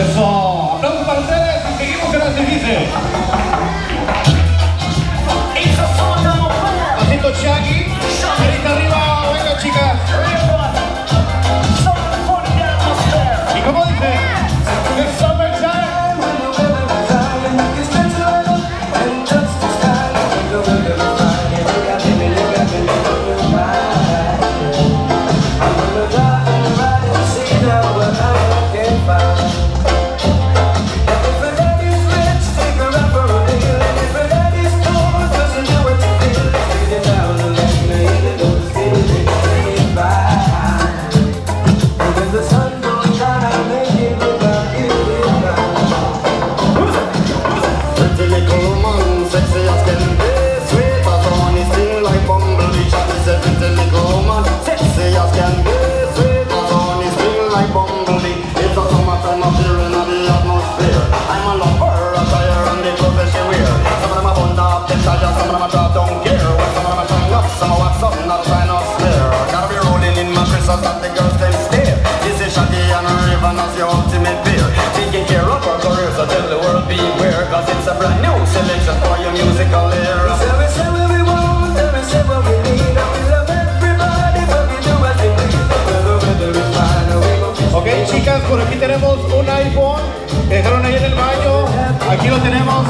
Eso, aplausos para ustedes y seguimos que las difícil. aquí lo tenemos.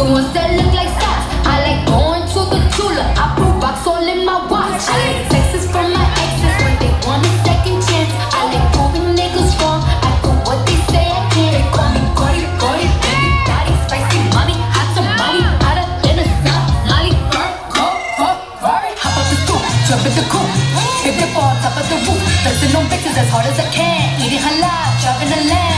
The that look like socks. I like going to the jeweler. I put rocks all in my watch. I like texts from my exes when they want a second chance. I like proving niggas wrong. I do what they say I can. They call me Gordy, Gordy, baby spicy mommy, hot somebody, hotter than a snot, Molly, girl, go, go, Hop up the stoop, jump in the coupe, hit the ball, top of the roof. Dancing on bitches as hard as I can, eating halal, driving a lamb.